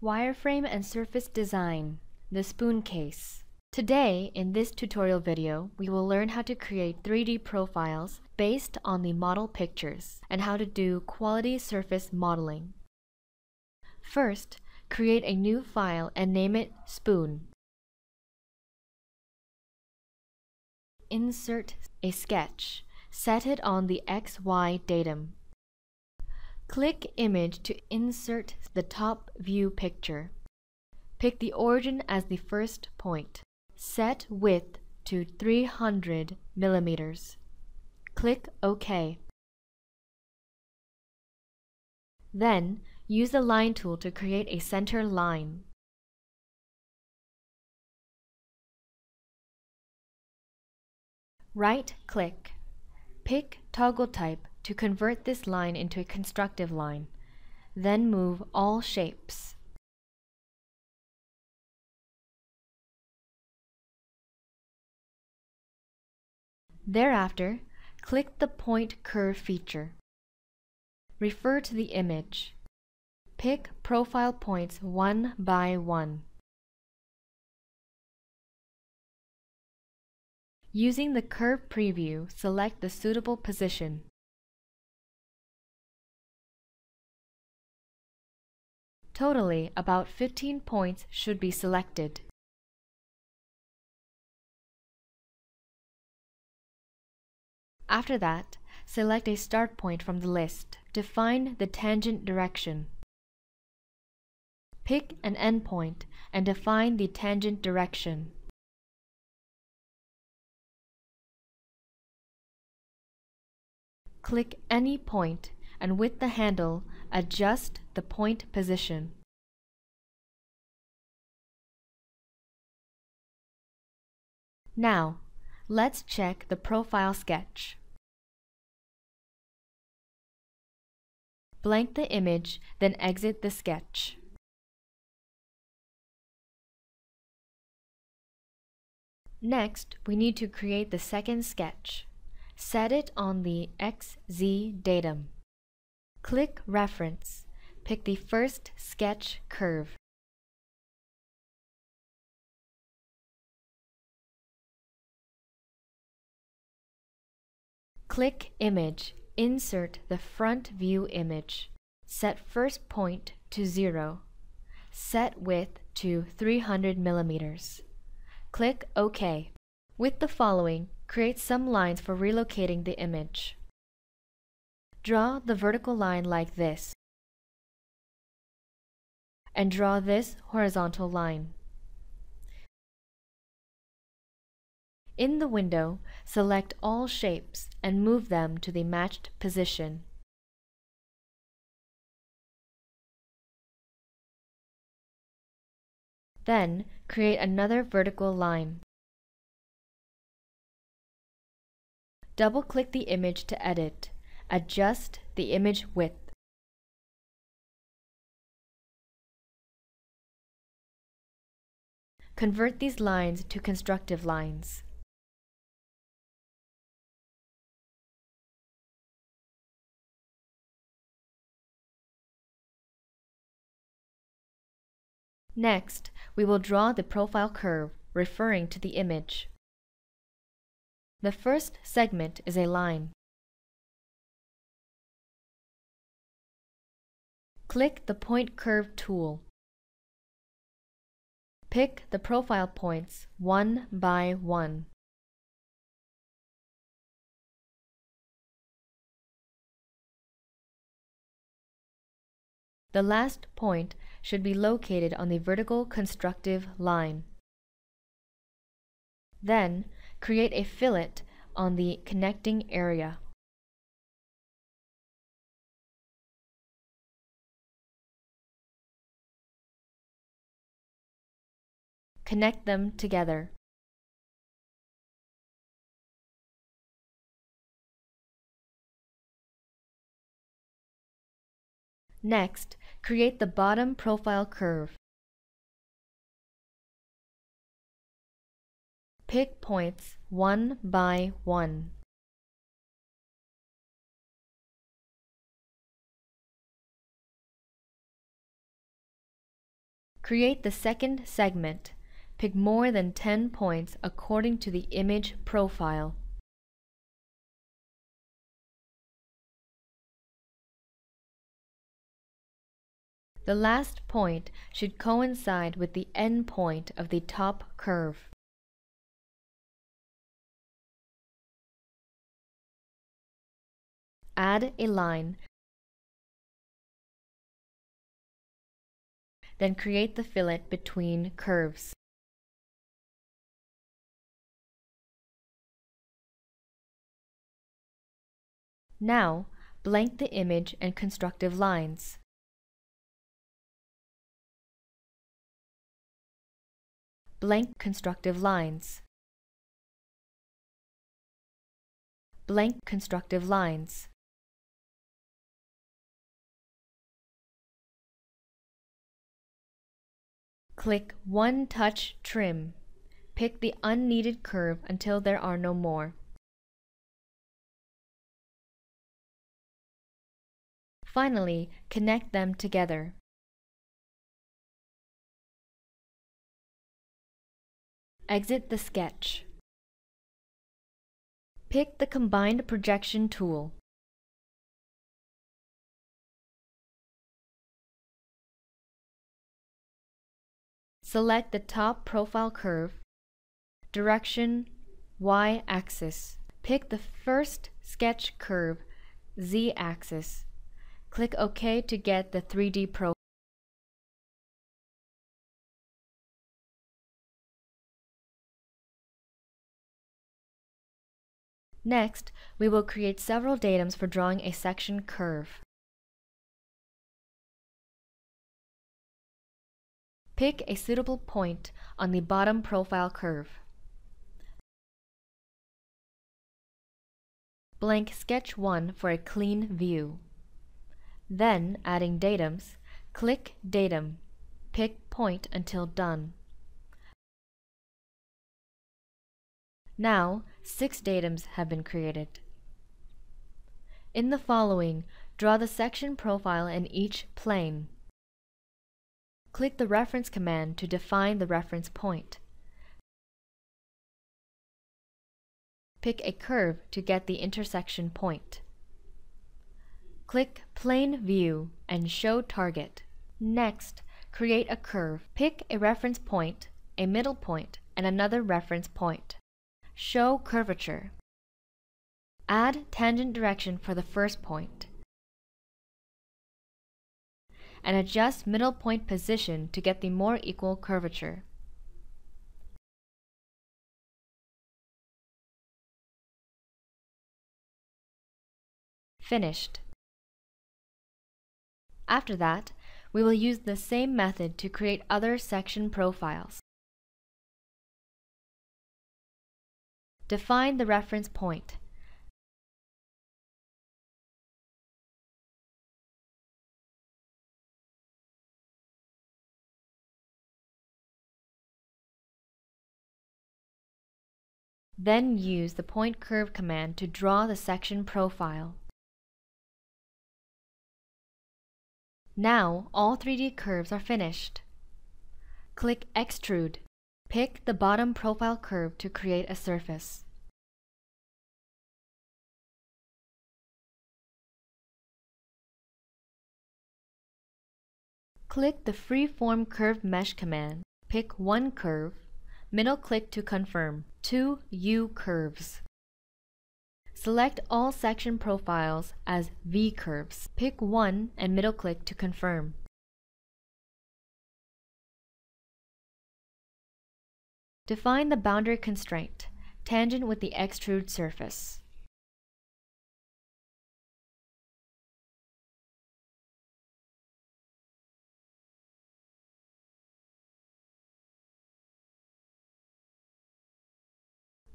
Wireframe and Surface Design, the Spoon Case. Today, in this tutorial video, we will learn how to create 3D profiles based on the model pictures and how to do quality surface modeling. First, create a new file and name it Spoon. Insert a sketch. Set it on the XY datum. Click Image to insert the top view picture. Pick the origin as the first point. Set width to 300 millimeters. Click OK. Then, use the Line tool to create a center line. Right-click. Pick Toggle Type to convert this line into a constructive line. Then move All Shapes. Thereafter, click the Point Curve feature. Refer to the image. Pick profile points one by one. Using the curve preview, select the suitable position. Totally, about 15 points should be selected. After that, select a start point from the list. Define the tangent direction. Pick an endpoint and define the tangent direction. Click any point and with the handle, adjust the point position. Now, let's check the profile sketch. Blank the image, then exit the sketch. Next, we need to create the second sketch. Set it on the XZ datum. Click Reference. Pick the first sketch curve. Click Image. Insert the front view image. Set first point to 0. Set width to 300 millimeters. Click OK. With the following, create some lines for relocating the image. Draw the vertical line like this. And draw this horizontal line. In the window, select all shapes and move them to the matched position. Then, create another vertical line. Double-click the image to edit. Adjust the image width. Convert these lines to constructive lines. Next, we will draw the profile curve referring to the image. The first segment is a line. Click the Point Curve tool. Pick the profile points one by one. The last point should be located on the vertical constructive line. Then, create a fillet on the connecting area. Connect them together. Next, create the bottom profile curve. Pick points one by one. Create the second segment. Pick more than 10 points according to the image profile. The last point should coincide with the end point of the top curve. Add a line. Then create the fillet between curves. Now, blank the image and constructive lines. blank constructive lines, blank constructive lines. Click One Touch Trim. Pick the unneeded curve until there are no more. Finally, connect them together. Exit the sketch. Pick the Combined Projection tool. Select the top profile curve, direction, y-axis. Pick the first sketch curve, z-axis. Click OK to get the 3D profile. Next, we will create several datums for drawing a section curve. Pick a suitable point on the bottom profile curve. Blank Sketch 1 for a clean view. Then, adding datums, click Datum. Pick Point until done. Now, six datums have been created. In the following, draw the section profile in each plane. Click the reference command to define the reference point. Pick a curve to get the intersection point. Click Plane View and Show Target. Next, create a curve. Pick a reference point, a middle point, and another reference point. Show curvature. Add tangent direction for the first point. And adjust middle point position to get the more equal curvature. Finished. After that, we will use the same method to create other section profiles. Define the reference point. Then use the point curve command to draw the section profile. Now all 3D curves are finished. Click Extrude. Pick the bottom profile curve to create a surface. Click the Freeform Curve Mesh command. Pick one curve. Middle click to confirm. Two U curves. Select all section profiles as V curves. Pick one and middle click to confirm. Define the boundary constraint, tangent with the extrude surface.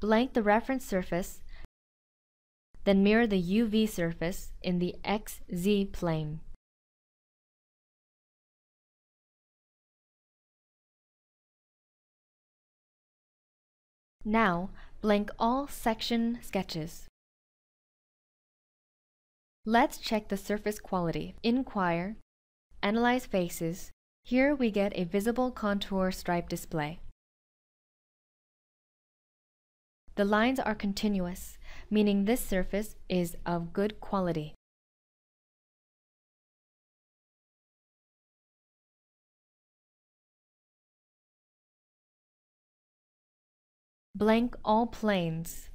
Blank the reference surface, then mirror the UV surface in the XZ plane. Now, blank all section sketches. Let's check the surface quality. Inquire, Analyze Faces, Here we get a visible contour stripe display. The lines are continuous, meaning this surface is of good quality. Blank all planes.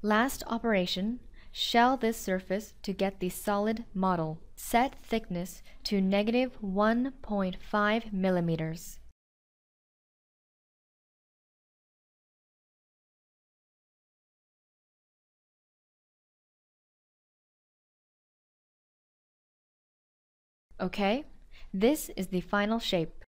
Last operation, shell this surface to get the solid model. Set thickness to negative 1.5 millimeters. Okay, this is the final shape.